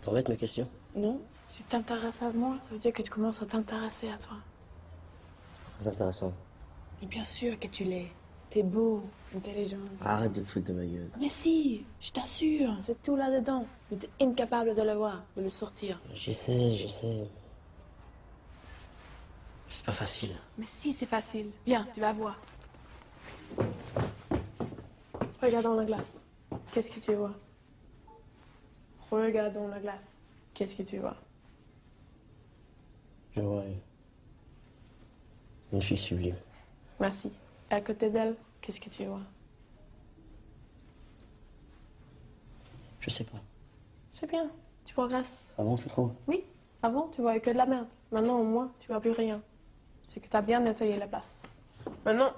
Ça t'embête mes questions Non. Si tu t'intéresses à moi, ça veut dire que tu commences à t'intéresser à toi. Très intéressant. Et bien sûr que tu l'es. T'es beau, intelligent. Arrête de foutre de ma gueule. Mais si, je t'assure, c'est tout là-dedans. Mais t'es incapable de le voir, de le sortir. J'essaie, j'essaie. C'est pas facile. Mais si, c'est facile. Viens, tu vas voir. Regarde dans la glace. Qu'est-ce que tu vois? Regarde dans la glace. Qu'est-ce que tu vois? Je vois une- fille sublime. Merci. Et à côté d'elle, qu'est-ce que tu vois? Je sais pas. C'est bien. Tu progresses. Ah bon, tu trouves? Oui. Avant, tu voyais que de la merde. Maintenant, au moins, tu vois plus rien. C'est que t'as bien nettoyé la place. Maintenant,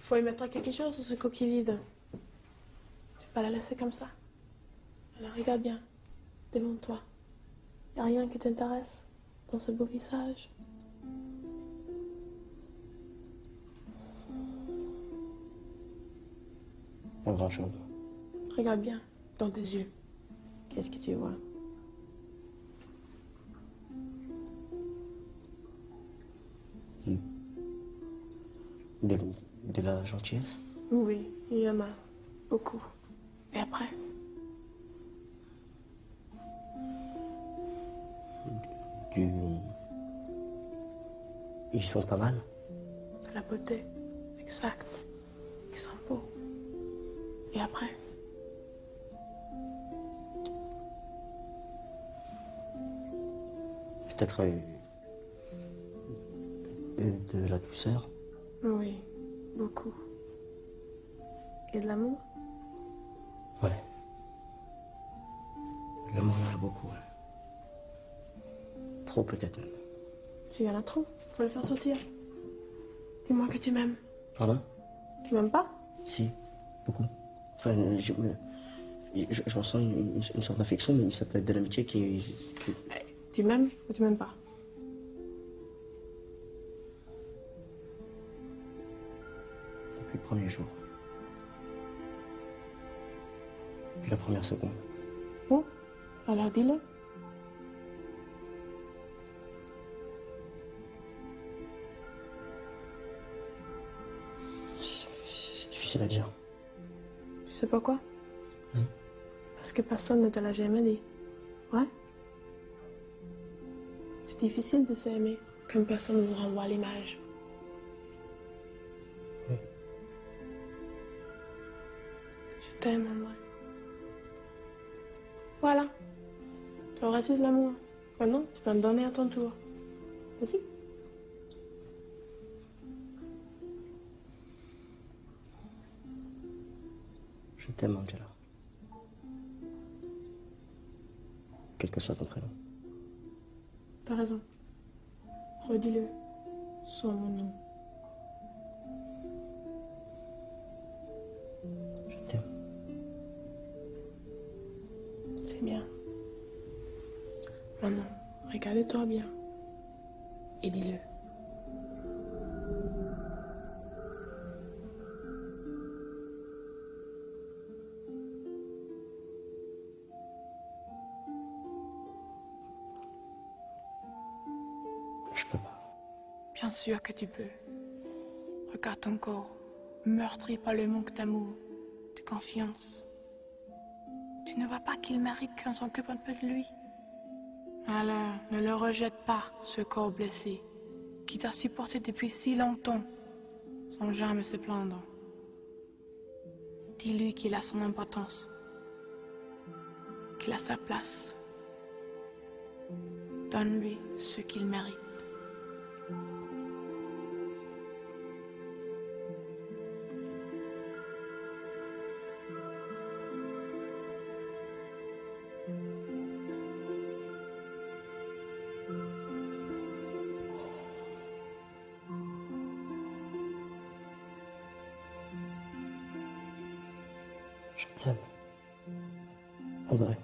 faut y mettre quelque chose sur ce coquille vide. Tu peux pas la laisser comme ça? Alors regarde bien. Devant toi. Y a rien qui t'intéresse dans ce beau visage. Pas grand-chose. Regarde bien dans tes yeux. Qu'est-ce que tu vois? De, de la gentillesse? Oui, il y en a beaucoup. Et après? Ils sont pas mal. De la beauté. Exact. Ils sont beaux. Et après? Peut-être euh, de la douceur. Oui, beaucoup. Et de l'amour? Ouais. Le mange beaucoup. ouais. Trop peut-être même. Tu y en as trop. Faut le faire sortir. Dis-moi que tu m'aimes. Pardon? Tu m'aimes pas? Si, beaucoup. Enfin, je, me- je, je ressens une, une- une sorte d'affection, mais ça peut être de l'amitié qui, qui- Tu m'aimes ou tu m'aimes pas? Depuis le premier jour. Depuis la première seconde. Bon, alors dis-le. Difficile à dire. Tu sais pourquoi? Hein? Parce que personne ne te l'a jamais dit. Ouais C'est difficile de s'aimer quand personne ne vous renvoie l'image. Oui. Je t'aime, en vrai. Voilà. Tu as reçu de l'amour. Maintenant, tu peux me donner à ton tour. Vas-y. Je t'aime, Angela. Quel que soit ton prénom. T'as raison. Redis-le. Sur mon nom. Je t'aime. C'est bien. Maintenant, regarde-toi bien. Et dis-le. Bien sûr que tu peux. Regarde ton corps, meurtri par le manque d'amour, de confiance. Tu ne vois pas qu'il mérite qu'on s'occupe un peu de lui Alors, ne le rejette pas, ce corps blessé, qui t'a supporté depuis si longtemps, sans jamais se plaindre. Dis-lui qu'il a son importance, qu'il a sa place. Donne-lui ce qu'il mérite. Je t'aime. André.